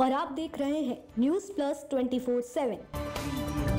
और आप देख रहे हैं news plus twenty four seven